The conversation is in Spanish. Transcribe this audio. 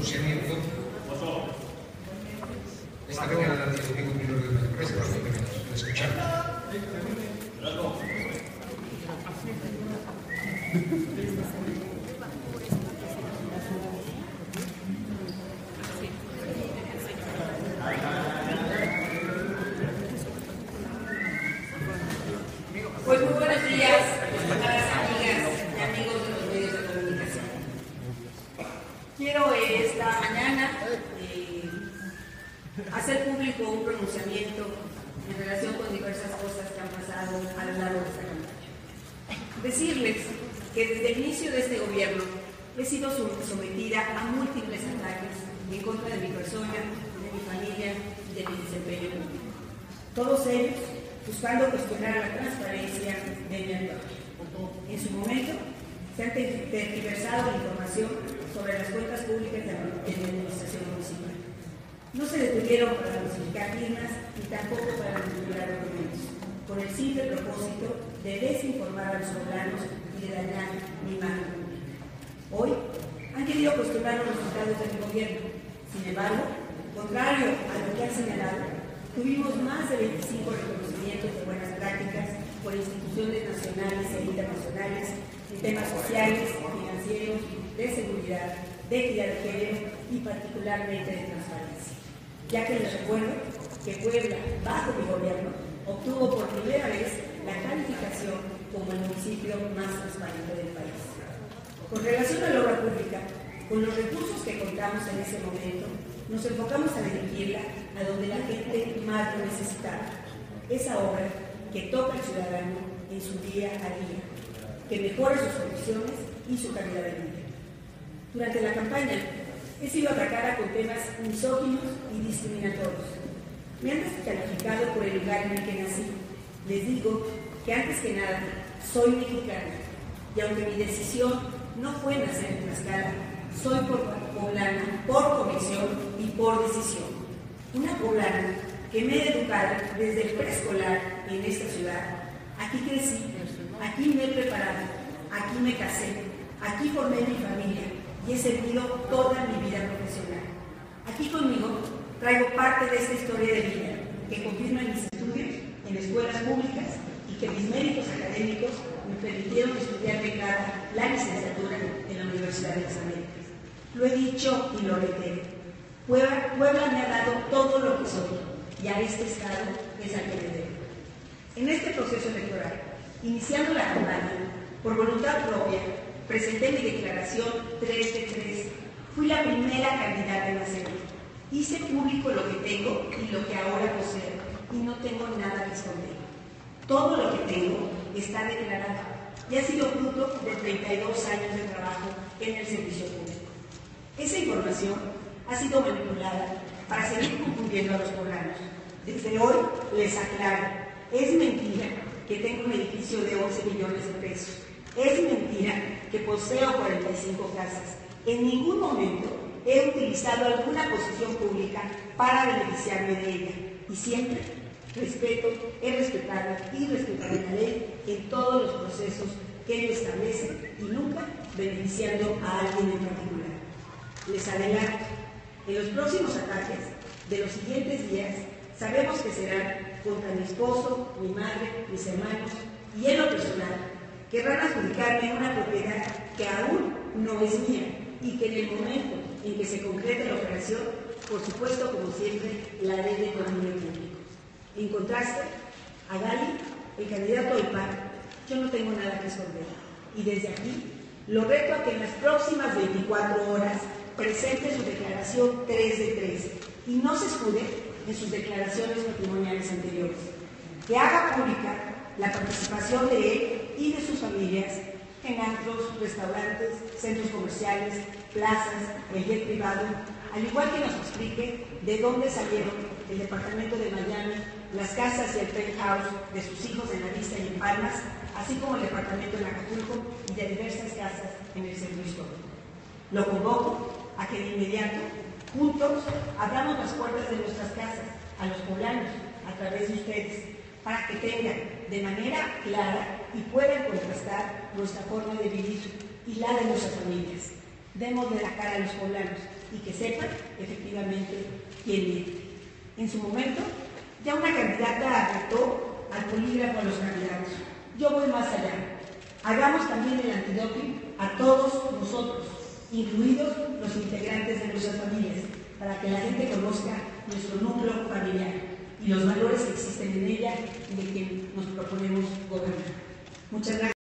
pronunciamiento. Esta mañana mi orden de prensa para que escuchar. Pues muy buenos días, estimadas amigas y amigos de los medios de comunicación. Quiero eh, esta mañana eh, hacer público un pronunciamiento en relación con diversas pasado a lo largo de esta campaña. Decirles que desde el inicio de este gobierno he sido sometida a múltiples ataques en contra de mi persona, de mi familia y de mi desempeño público. Todos ellos buscando cuestionar la transparencia de mi actuación. En su momento, se ha tergiversado la información sobre las cuentas públicas de la administración municipal. No se detuvieron para justificar firmas ni tampoco para manipular documentos, el simple propósito de desinformar a los poblanos y de dañar mi imagen pública. Hoy han querido cuestionar los resultados de mi gobierno. Sin embargo, contrario a lo que han señalado, Tuvimos más de 25 reconocimientos de buenas prácticas por instituciones nacionales e internacionales en temas sociales, financieros, de seguridad, de equidad de género y particularmente de transparencia. Ya que les recuerdo que Puebla, bajo mi gobierno, obtuvo por primera vez la calificación como el municipio más transparente del país. Con relación a la obra pública, con los recursos que contamos en ese momento, nos enfocamos a dirigirla a donde la gente más lo necesitaba. Esa obra que toca al ciudadano en su día a día, que mejora sus condiciones y su calidad de vida. Durante la campaña he sido atacada con temas misóginos y discriminatorios. Me han descalificado por el lugar en el que nací. Les digo que antes que nada soy mexicana y aunque mi decisión no fue nacer en Tlaxcala, soy poblana por convicción y por decisión. Una poblana que me he educado desde el preescolar en esta ciudad. Aquí crecí, aquí me he preparado, aquí me casé, aquí formé mi familia y he servido toda mi vida profesional. Aquí conmigo traigo parte de esta historia de vida que confirma mis estudios en escuelas públicas y que mis méritos académicos me permitieron estudiar de cara la licenciatura en la Universidad de las Américas. Lo he dicho y lo reitero. Puebla, me ha dado todo lo que soy y a este Estado es al que le debo. En este proceso electoral, iniciando la campaña, por voluntad propia, presenté mi declaración 3 de 3. Fui la primera candidata en hacerlo. Hice público lo que tengo y lo que ahora poseo y no tengo nada que esconder. Todo lo que tengo está declarado y ha sido fruto de 32 años de trabajo en el servicio público. Esa información ha sido manipulada para seguir confundiendo a los poblanos. Desde hoy les aclaro, es mentira que tengo un edificio de 11 millones de pesos. Es mentira que poseo 45 casas. En ningún momento he utilizado alguna posición pública para beneficiarme de ella. Y siempre respeto, he respetado y respetaré la ley en todos los procesos que ello establece y nunca beneficiando a alguien en particular. Les adelanto, en los próximos ataques de los siguientes días sabemos que serán contra mi esposo, mi madre, mis hermanos y en lo personal querrán adjudicarme una propiedad que aún no es mía y que en el momento en que se concrete la operación, por supuesto, como siempre, la ley de dominio público. En contraste, a Gali, el candidato del PAN, yo no tengo nada que esconder. Y desde aquí, lo reto a que en las próximas 24 horas presente su declaración 3 de 3 y no se escude en sus declaraciones patrimoniales anteriores. Que haga pública la participación de él y de sus familias en antros, restaurantes, centros comerciales, plazas, el jet privado, al igual que nos explique de dónde salieron el departamento de Miami, las casas y el penthouse de sus hijos en la vista y en Palmas, así como el departamento en Acapulco y de diversas casas en el centro histórico. Lo convoco a que de inmediato, juntos, abramos las puertas de nuestras casas a los poblanos a través de ustedes, para que tengan de manera clara y puedan contrastar nuestra forma de vivir y la de nuestras familias. Demos de la cara a los poblanos y que sepan efectivamente quién viene. En su momento, ya una candidata afectó al polígrafo a los candidatos. Yo voy más allá. Hagamos también el antidoping a todos nosotros, incluidos los integrantes de nuestras familias, para que la gente conozca nuestro núcleo familiar y los valores que existen en ella y de quien nos proponemos gobernar. Muchas gracias.